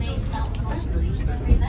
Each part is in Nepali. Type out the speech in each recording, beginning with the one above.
também, então, construir,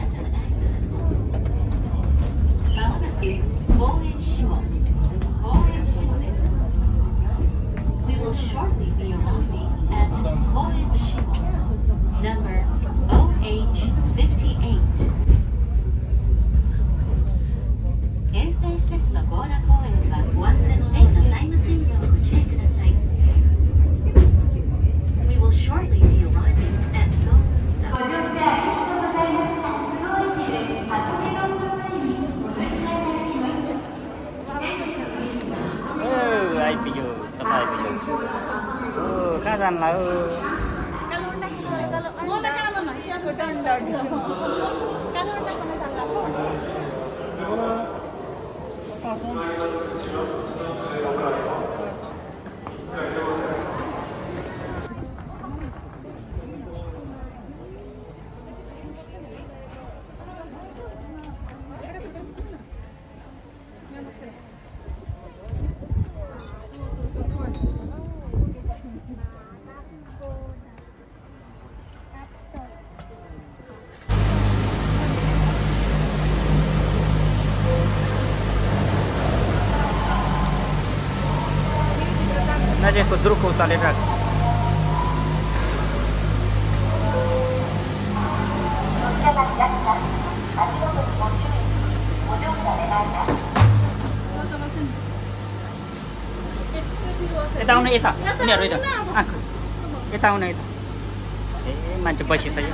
哦，干啥呢？我来干了嘛，要不咱聊点什么？干啥呢？放松。न चाहिँ यसको जुरुक्क उचालेर राख यता आउन यता उनीहरू यता यता आउन यता ए मान्छे बसिसक्यो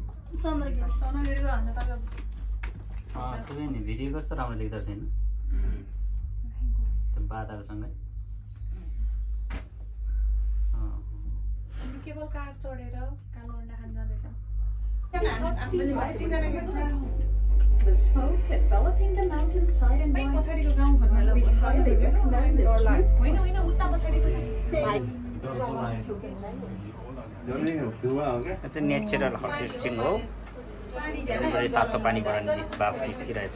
सुकै नि भिडियो कस्तो राम्रो देख्दो रहेछ होइन त्यो बादलसँगै केवल कार चढेर कालो अन्डा खान जाँदैछ पछाडिको गाउँ भन्नु होइन होइन उता पछाडिको यो चाहिँ नेचुरल हर्टिस्टिङ हो तातो पानीबाट बाफ निस्किरहेछ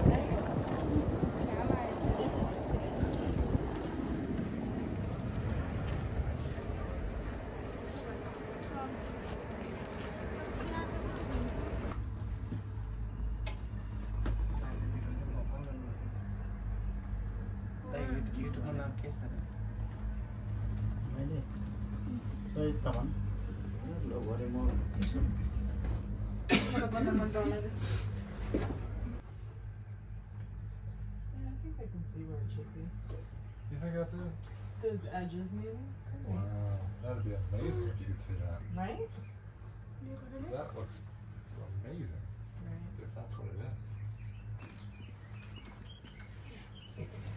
I think I can see where. You think that's it? Those edges maybe? Wow, that'd be amazing if you could see that. Right? That looks amazing. Right. If that's what it is.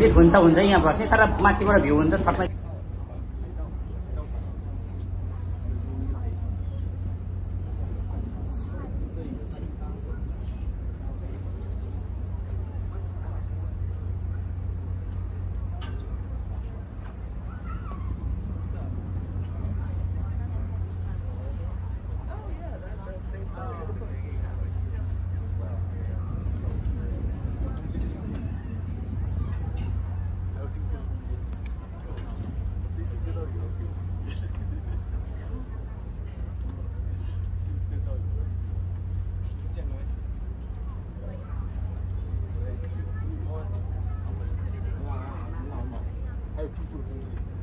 Sit हुन्छ हुन्छ। यहाँ बसेँ तर माथिबाट भ्यू हुन्छ छतमा 중국으로데우 고.